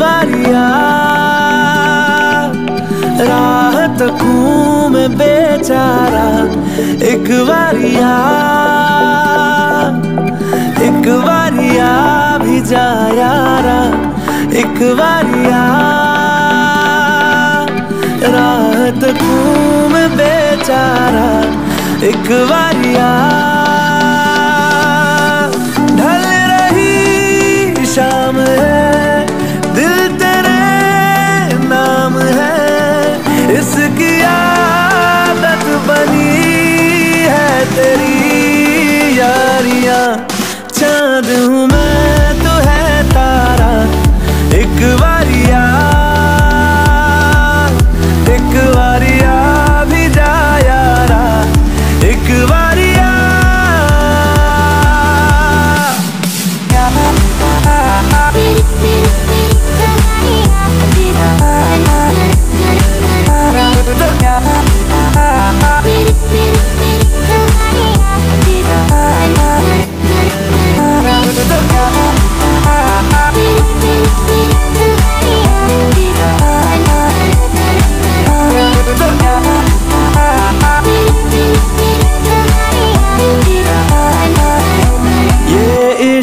बारिया राह बेचारा। एक बारिया एक बारिया भी जा एक बारिया राह तकूं बेचारा। एक बारिया चाँद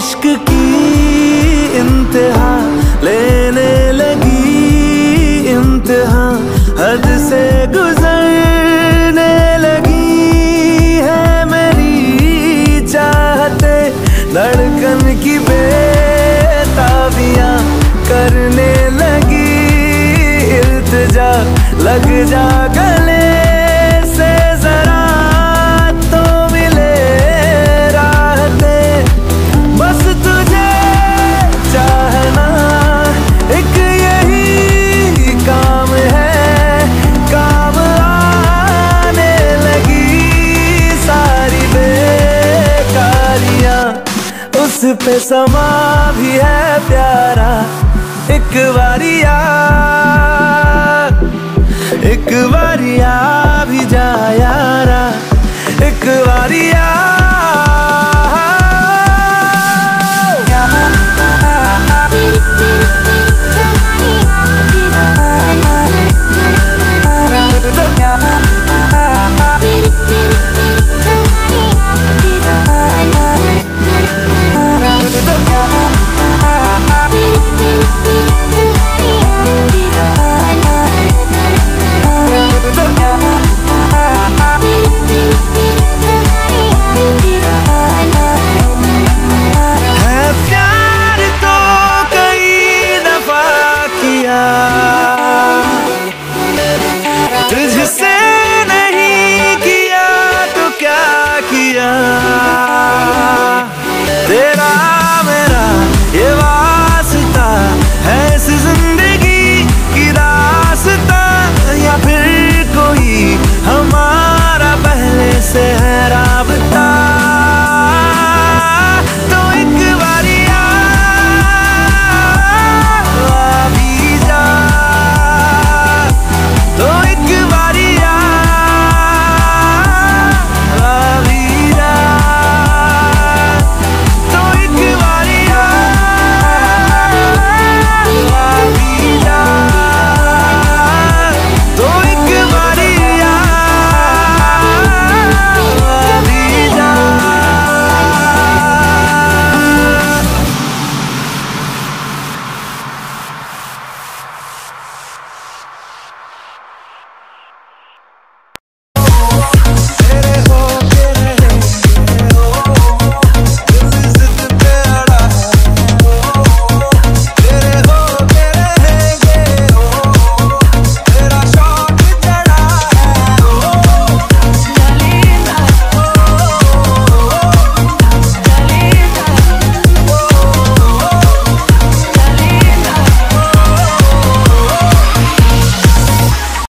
इश्क की इंतहा लेने लगी इंतहा। हद से गुजरने लगी है मेरी चाहते धड़कन की बेताबियाँ करने लगी इल्तजा। लग जा गले पे समा भी है प्यारा। एक बारिया एक बारिया भी जा यारा।